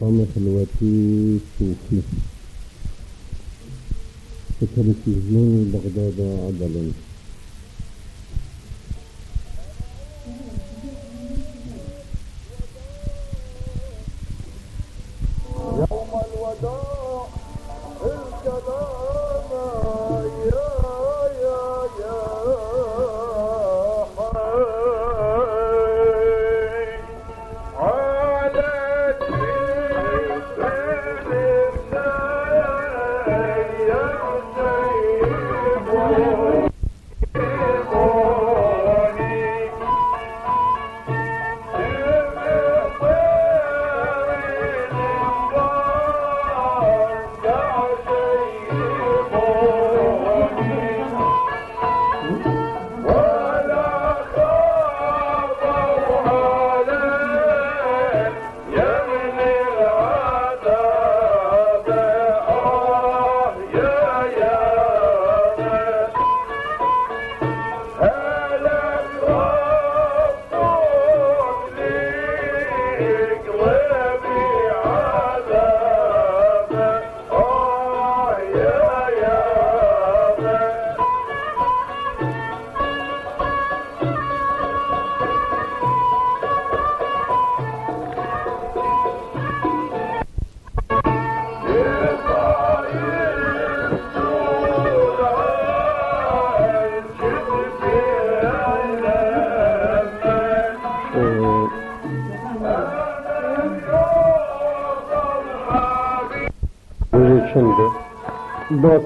قام خلوتي صوفي سكنت من بغداد عدلا.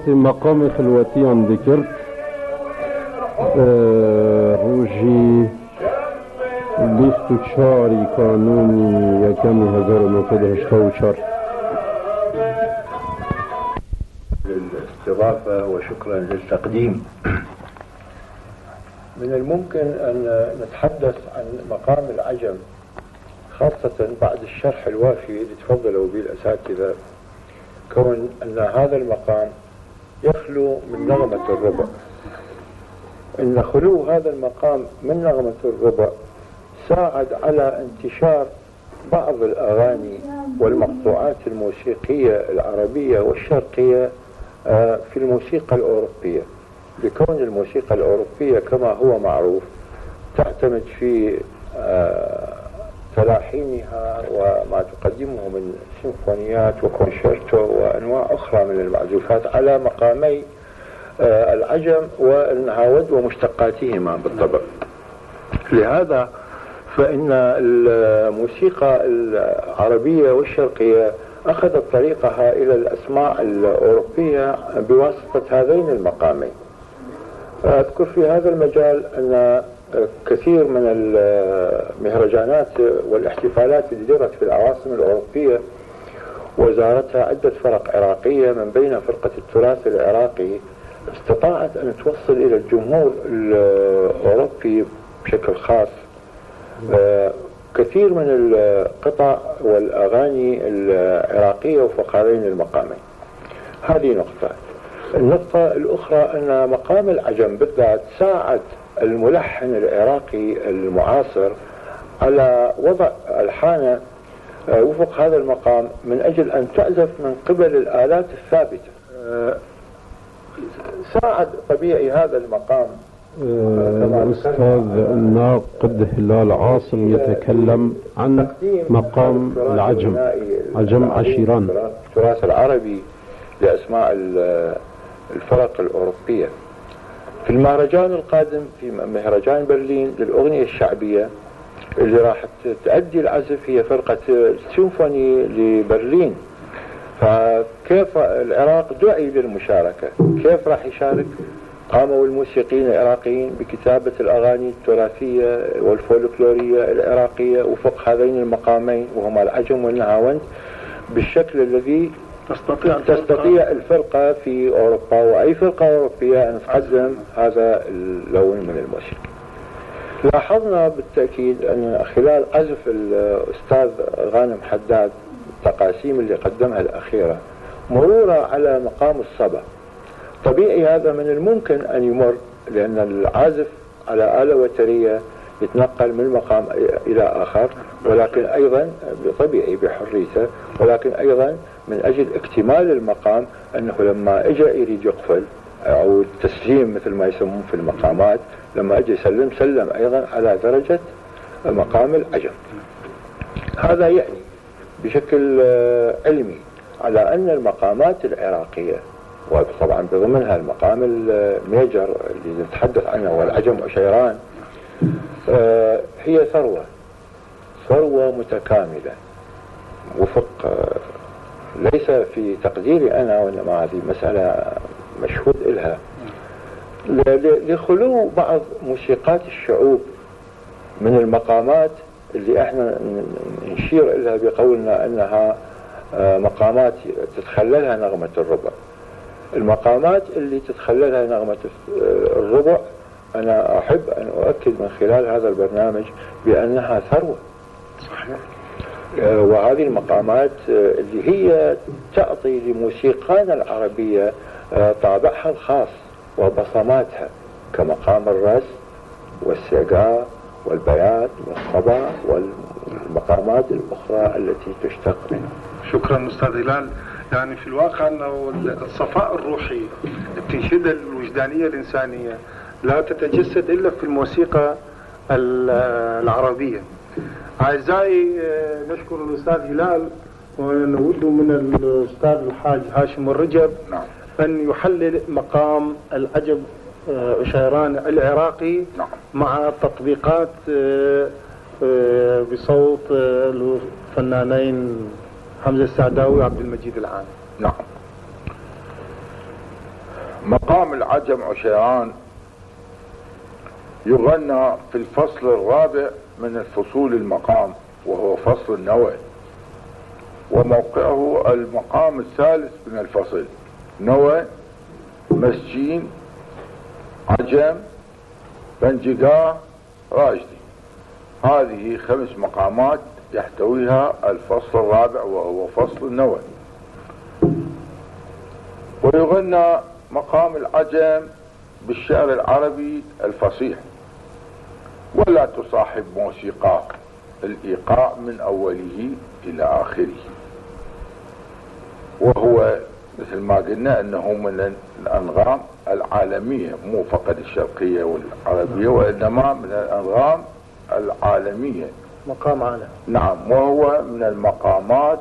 باسی مقام خلوتیان ذکرت روژی بیست و چاری کانونی یکمی هزار و نوتد هشتا و للاستضافة وشكرا للتقديم. من الممكن أن نتحدث عن مقام العجم خاصة بعد الشرح الوافي اللي تفضلوا به الأساتذة كون أن هذا المقام يخلو من نغمة الربع. أن خلو هذا المقام من نغمة الربع ساعد على انتشار بعض الأغاني والمقطوعات الموسيقية العربية والشرقية آه، في الموسيقى الأوروبية. لكون الموسيقى الأوروبية كما هو معروف تعتمد في آه، تلاحينها وما تقدمه من سيمفونيات وكونشيرتو وأنواع أخرى من المعزوفات على مقامي آه، العجم والنهاود ومشتقاتهما بالطبع. لهذا فإن الموسيقى العربية والشرقية أخذت طريقها إلى الأسماء الأوروبية بواسطة هذين المقامين. أذكر في هذا المجال أن كثير من المهرجانات والاحتفالات اللي جرت في العواصم الأوروبية وزارتها عدة فرق عراقية من بين فرقة التراث العراقي استطاعت أن توصل إلى الجمهور الأوروبي بشكل خاص. آه، كثير من القطع والأغاني العراقية وفق هذين المقامين هذه نقطة. النقطة الأخرى أن مقام العجم بالذات ساعد الملحن العراقي المعاصر على وضع الحانة آه، وفق هذا المقام من أجل أن تعزف من قبل الآلات الثابتة. آه، ساعد طبيعي هذا المقام. آه، الأستاذ الناقد هلال عاصم يتكلم عن مقام العجم عجم عشيران. التراث العربي لأسماء الفرق الأوروبية. في المهرجان القادم في مهرجان برلين للأغنية الشعبية اللي راح تؤدي العزف هي فرقة السيمفوني لبرلين. فكيف العراق دعي للمشاركة؟ كيف راح يشارك؟ قاموا الموسيقيين العراقيين بكتابة الأغاني التراثية والفولكلورية العراقية وفق هذين المقامين وهما العجم والنهاوند بالشكل الذي تستطيع تستطيع الفرقة في أوروبا وأي فرقة أوروبية أن تقدم هذا اللون من الموسيقى. لاحظنا بالتأكيد أن خلال عزف الأستاذ غانم حداد التقاسيم اللي قدمها الأخيرة مرورة على مقام الصبا. طبيعي هذا من الممكن أن يمر لأن العازف على آلة وترية يتنقل من مقام إلى آخر ولكن أيضا بطبيعي بحريته ولكن أيضا من أجل اكتمال المقام أنه لما إجا يريد يقفل أو التسليم مثل ما يسمون في المقامات لما أجى يسلم سلم أيضا على درجة مقام العجم هذا يعني بشكل علمي على أن المقامات العراقية وطبعا بضمنها المقام الميجر اللي نتحدث عنه هو العجم وشيران هي ثروة. ثروة متكاملة. وفق آه، ليس في تقديري أنا وإنما هذه مسألة مشهود لها لخلو بعض موسيقات الشعوب من المقامات اللي إحنا نشير لها بقولنا إنها آه، مقامات تتخللها نغمة الربع. المقامات اللي تتخللها نغمة آه، الربع أنا أحب أن أؤكد من خلال هذا البرنامج بأنها ثروة. صحيح. آه، وهذه المقامات اللي هي تعطي لموسيقانا العربية طابعها الخاص وبصماتها كمقام الرس والسيقا والبيات والصبا والمقامات الأخرى التي تشتق منها شكرا أستاذ هلال. يعني في الواقع أنه الصفاء الروحي التنشدة الوجدانية الإنسانية لا تتجسد إلا في الموسيقى العربية أعزائي نشكر الأستاذ هلال ونود من الأستاذ الحاج هاشم الرجب نعم. أن يحلل مقام العجب آه، شيران العراقي نعم. مع تطبيقات آه، آه، بصوت الفنانين حمزة السعداوي وعبد المجيد العام نعم مقام العجم عشيران يغنى في الفصل الرابع من الفصول المقام وهو فصل النوع. وموقعه المقام الثالث من الفصل. نوى مسجين عجم بنجقاه راجدي. هذه خمس مقامات يحتويها الفصل الرابع وهو فصل النوى ويغنى مقام العجم بالشعر العربي الفصيح. ولا تصاحب موسيقاه الإيقاع من أوله إلى آخره. وهو مثل ما قلنا أنه من الأنغام العالمية مو فقط الشرقية والعربية وإنما من الأنغام العالمية. مقام عالم. نعم وهو من المقامات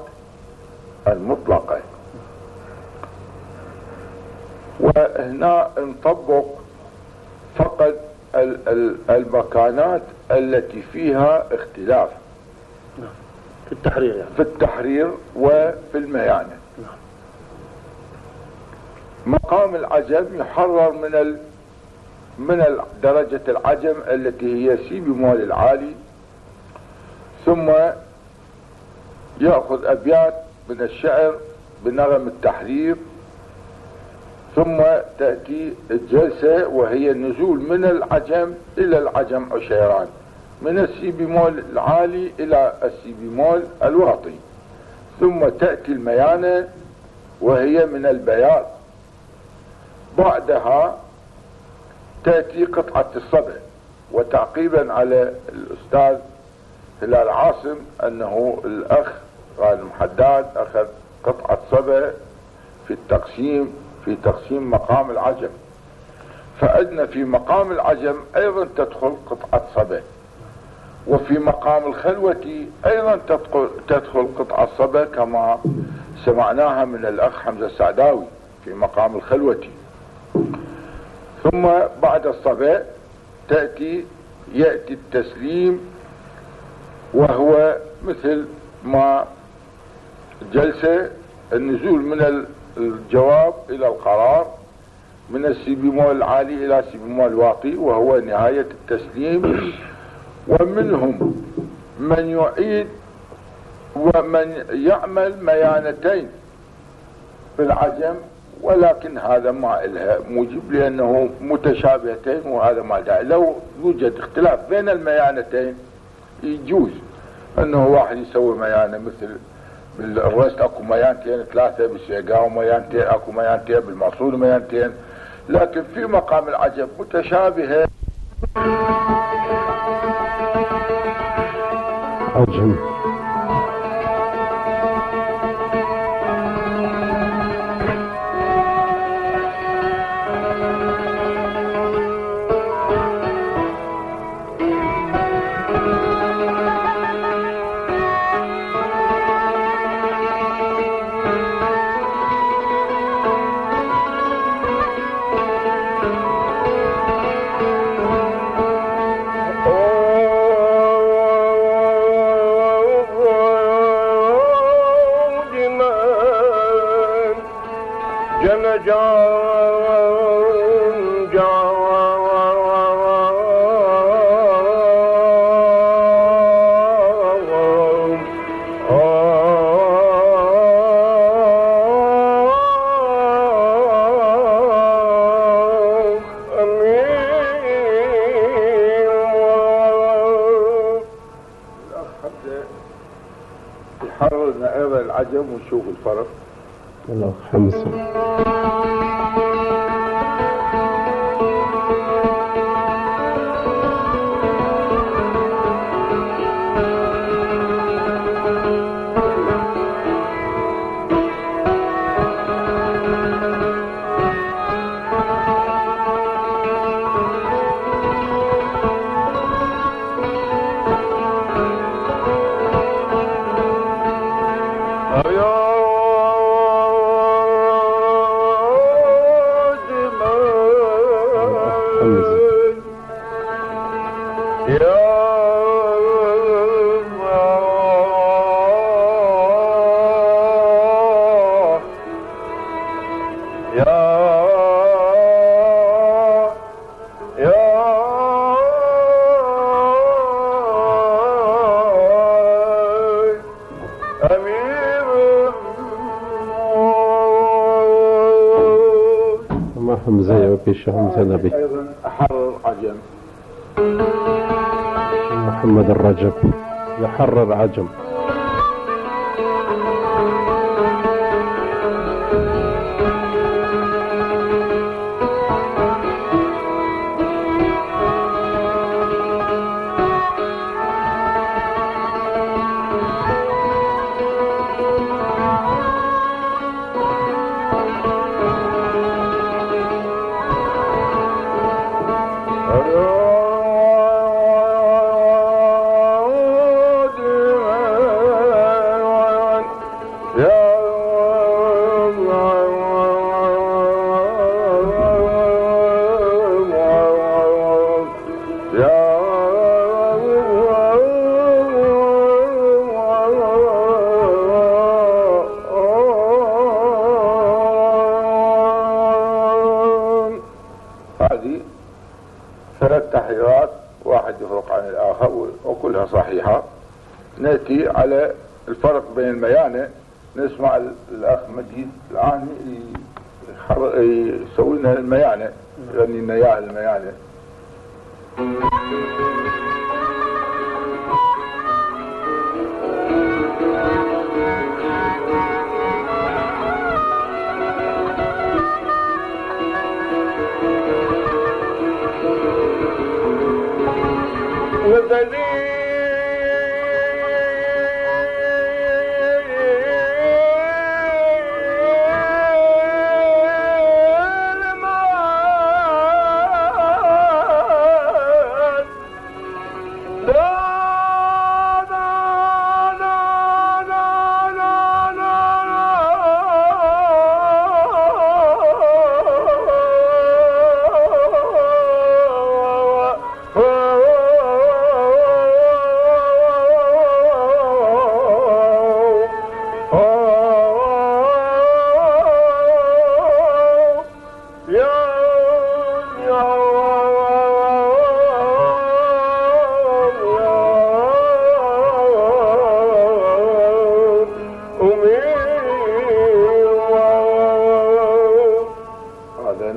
المطلقة. وهنا نطبق فقط المكانات التي فيها اختلاف نعم. في التحرير يعني. في التحرير وفي الميانة مقام العجم يحرر من ال من درجة العجم التي هي سي بمول العالي ثم يأخذ أبيات من الشعر بنغم التحرير ثم تأتي الجلسة وهي النزول من العجم إلى العجم عشيران من السي بمول العالي إلى السي بمول الواطي. ثم تأتي الميانة وهي من البياض. بعدها تأتي قطعة الصبع وتعقيبا على الأستاذ هلال عاصم أنه الأخ غانم حداد أخذ قطعة صبع في التقسيم في تقسيم مقام العجم. فعندنا في مقام العجم أيضا تدخل قطعة صبع وفي مقام الخلوة أيضا تدخل, قطعة صبع كما سمعناها من الأخ حمزة السعداوي في مقام الخلوة. ثم بعد الصباح تأتي يأتي التسليم وهو مثل ما جلسة النزول من الجواب إلى القرار من السيبيمول العالي إلى السيبيمول الواطي وهو نهاية التسليم. ومنهم من يعيد ومن يعمل ميانتين بالعجم ولكن هذا ما إلها موجب لأنه متشابهتين وهذا ما داعي لو يوجد اختلاف بين الميانتين يجوز أنه واحد يسوي ميانة مثل بالريست أكو ميانتين ثلاثة بالسيقاو ميانتين أكو ميانتين بالمقصود ميانتين لكن في مقام العجب متشابهه لنا أيضا العجم ونشوف الفرق الأخ حمزة حمزة يا بيش حمزة نبي احرر عجم محمد الرجب يحرر عجم واحد يفرق عن الآخر وكلها صحيحة. نأتي على الفرق بين الميانة. نسمع ال- الأخ مجيد الآن يسوي لنا الميانة يغني لنا إياها الميانة.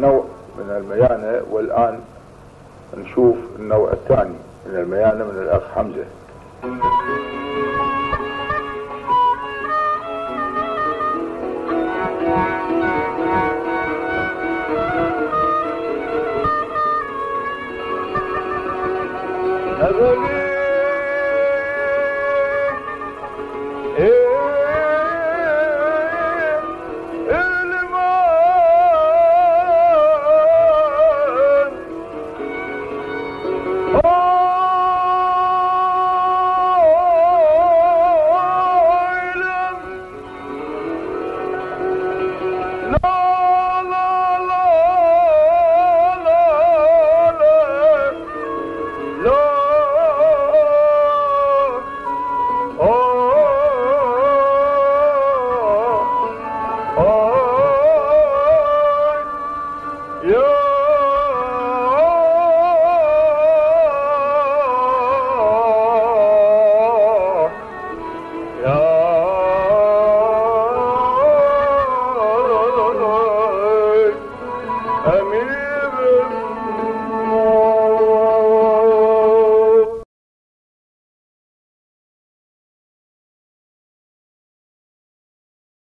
نوع من الميانة والآن نشوف النوع الثاني من الميانة من الأخ حمزة Hello. Oh.